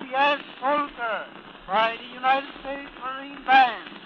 L. Soldier by the United States Marine Band.